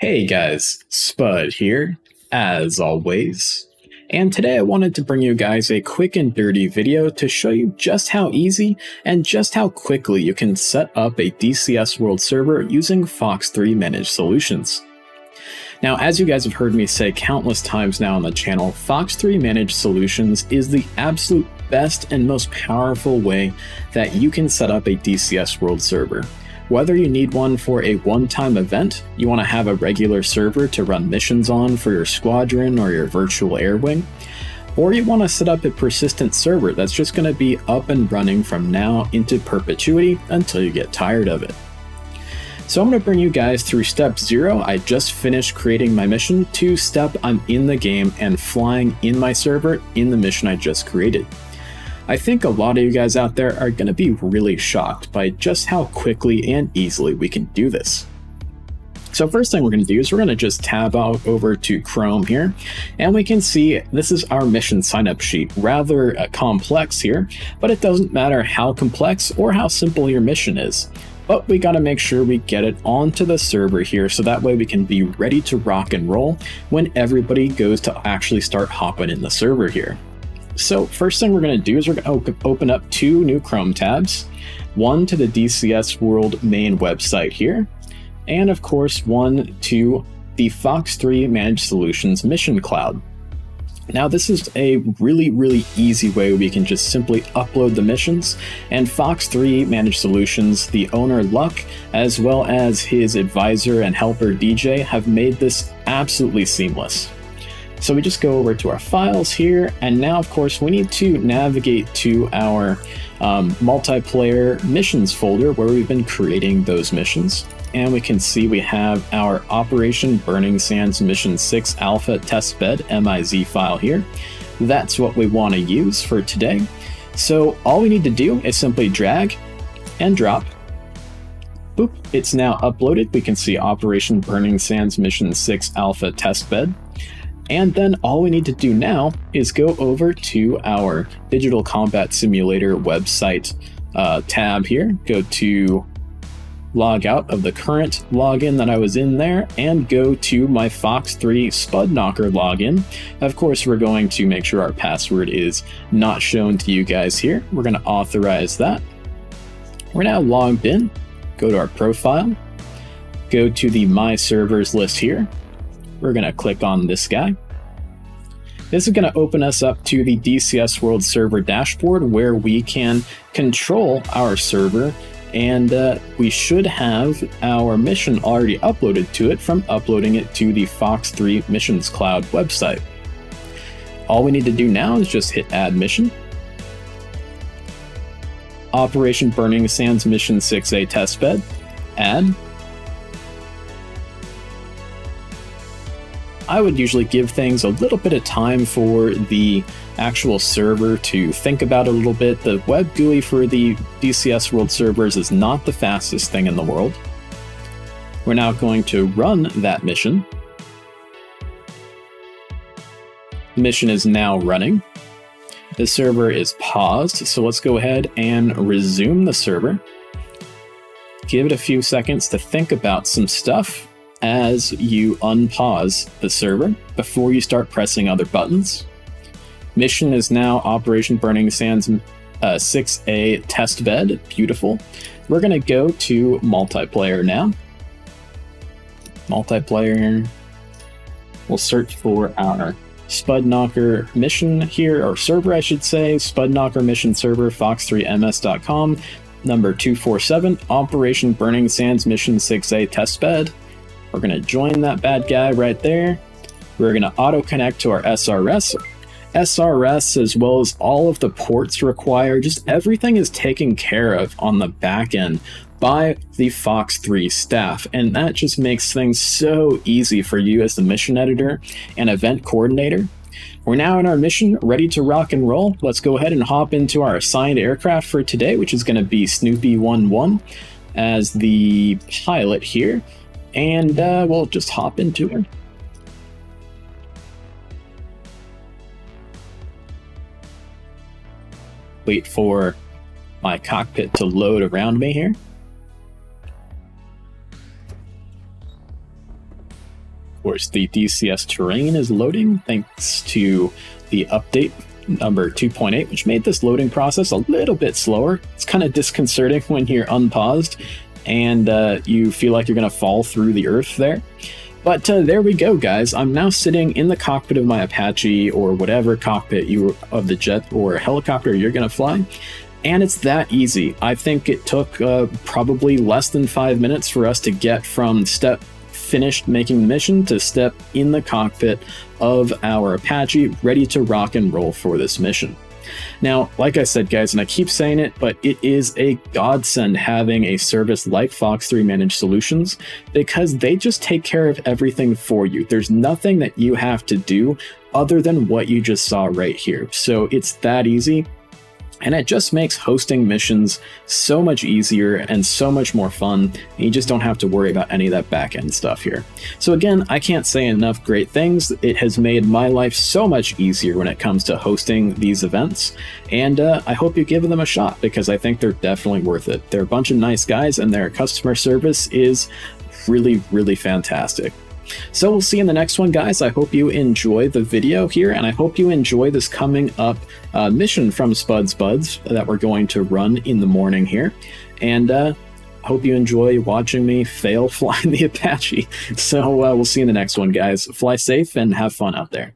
Hey guys, Spud here, as always. And today I wanted to bring you guys a quick and dirty video to show you just how easy and just how quickly you can set up a DCS World server using Fox3 Managed Solutions. Now, as you guys have heard me say countless times now on the channel, Fox3 Managed Solutions is the absolute best and most powerful way that you can set up a DCS World server. Whether you need one for a one-time event, you want to have a regular server to run missions on for your squadron or your virtual air wing, or you want to set up a persistent server that's just going to be up and running from now into perpetuity until you get tired of it. So I'm going to bring you guys through step 0, I just finished creating my mission, to step I'm in the game and flying in my server in the mission I just created. I think a lot of you guys out there are going to be really shocked by just how quickly and easily we can do this. So first thing we're going to do is we're going to just tab out over to Chrome here, and we can see this is our mission signup sheet. Rather uh, complex here, but it doesn't matter how complex or how simple your mission is. But we got to make sure we get it onto the server here so that way we can be ready to rock and roll when everybody goes to actually start hopping in the server here. So first thing we're going to do is we're going to open up two new Chrome tabs, one to the DCS World main website here, and of course one to the Fox3 Managed Solutions Mission Cloud. Now this is a really, really easy way we can just simply upload the missions, and Fox3 Managed Solutions, the owner Luck, as well as his advisor and helper DJ have made this absolutely seamless. So we just go over to our files here, and now of course we need to navigate to our um, multiplayer missions folder where we've been creating those missions. And we can see we have our Operation Burning Sands Mission 6 Alpha Testbed MIZ file here. That's what we want to use for today. So all we need to do is simply drag and drop Boop, it's now uploaded. We can see Operation Burning Sands Mission 6 Alpha Testbed. And then all we need to do now is go over to our Digital Combat Simulator website uh, tab here, go to log out of the current login that I was in there and go to my Fox3 Spud Knocker login. Of course, we're going to make sure our password is not shown to you guys here. We're going to authorize that. We're now logged in. Go to our profile, go to the My Servers list here, we're going to click on this guy. This is going to open us up to the DCS World Server dashboard where we can control our server and uh, we should have our mission already uploaded to it from uploading it to the Fox3 Missions Cloud website. All we need to do now is just hit Add Mission. Operation Burning Sands Mission 6A Testbed. Add. I would usually give things a little bit of time for the actual server to think about it a little bit. The web GUI for the DCS World servers is not the fastest thing in the world. We're now going to run that mission. The mission is now running. The server is paused, so let's go ahead and resume the server. Give it a few seconds to think about some stuff as you unpause the server before you start pressing other buttons. Mission is now Operation Burning Sands uh, 6A test bed. Beautiful. We're going to go to multiplayer now. Multiplayer. We'll search for our Spud Knocker mission here, or server, I should say. Spud Knocker mission server, fox3ms.com, number 247, Operation Burning Sands Mission 6A testbed. We're going to join that bad guy right there. We're going to auto connect to our SRS. SRS, as well as all of the ports required, just everything is taken care of on the back end by the Fox3 staff. And that just makes things so easy for you as the mission editor and event coordinator. We're now in our mission, ready to rock and roll. Let's go ahead and hop into our assigned aircraft for today, which is going to be Snoopy 1-1 as the pilot here and uh, we'll just hop into it. Wait for my cockpit to load around me here. Of course, the DCS terrain is loading thanks to the update number 2.8, which made this loading process a little bit slower. It's kind of disconcerting when you're unpaused and uh, you feel like you're going to fall through the earth there. But uh, there we go, guys. I'm now sitting in the cockpit of my Apache or whatever cockpit you of the jet or helicopter you're going to fly. And it's that easy. I think it took uh, probably less than five minutes for us to get from step finished making the mission to step in the cockpit of our Apache ready to rock and roll for this mission. Now, like I said, guys, and I keep saying it, but it is a godsend having a service like Fox3 Managed Solutions because they just take care of everything for you. There's nothing that you have to do other than what you just saw right here. So it's that easy. And it just makes hosting missions so much easier and so much more fun. You just don't have to worry about any of that back end stuff here. So, again, I can't say enough great things. It has made my life so much easier when it comes to hosting these events. And uh, I hope you give them a shot because I think they're definitely worth it. They're a bunch of nice guys, and their customer service is really, really fantastic. So we'll see you in the next one, guys. I hope you enjoy the video here, and I hope you enjoy this coming up uh, mission from Spuds Buds that we're going to run in the morning here. And uh, hope you enjoy watching me fail flying the Apache. So uh, we'll see you in the next one, guys. Fly safe and have fun out there.